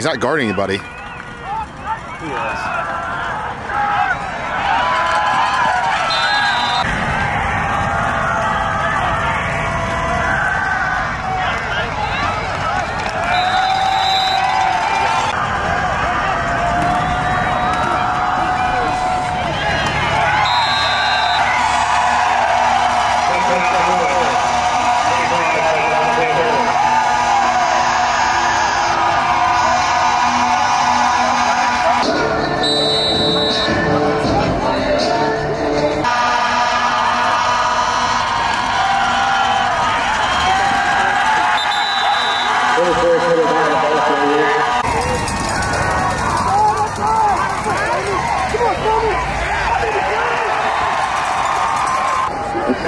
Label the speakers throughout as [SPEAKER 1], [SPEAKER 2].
[SPEAKER 1] He's not guarding anybody.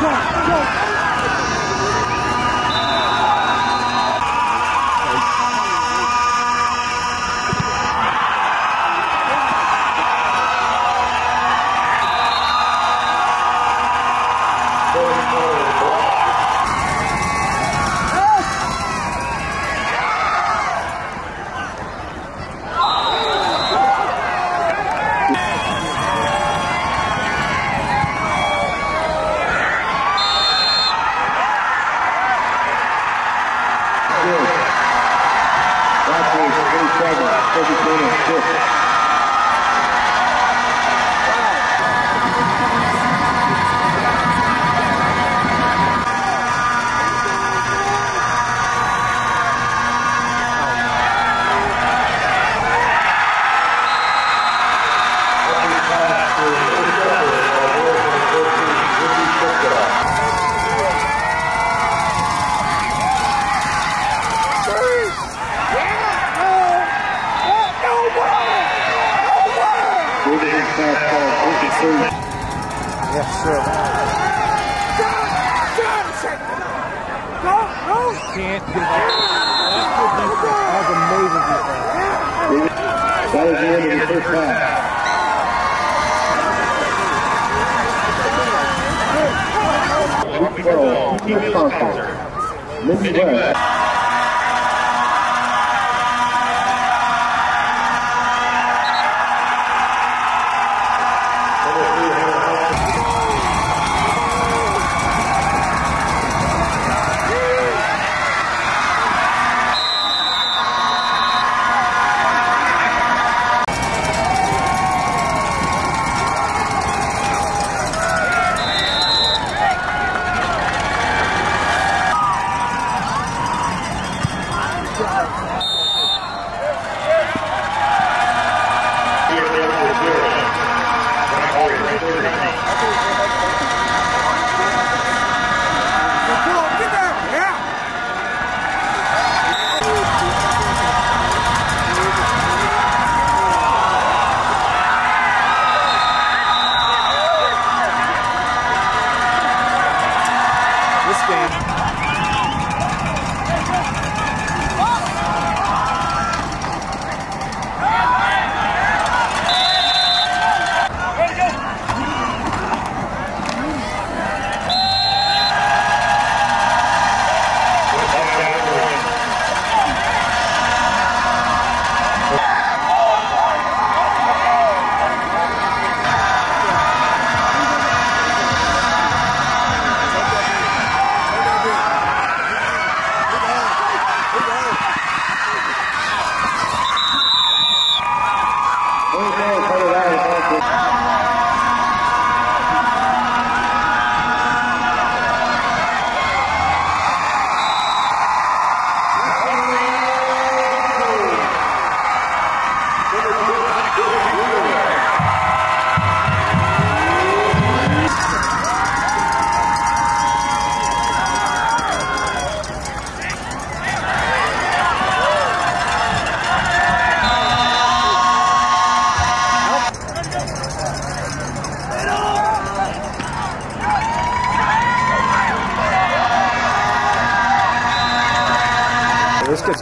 [SPEAKER 2] Blackboys 32 and
[SPEAKER 3] Can't get it. That's amazing defense.
[SPEAKER 2] That is the end of the first half. Week 12, team sponsor. Lindy West.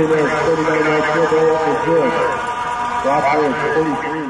[SPEAKER 2] The Taylor 39 field goal is good. Roster is 33.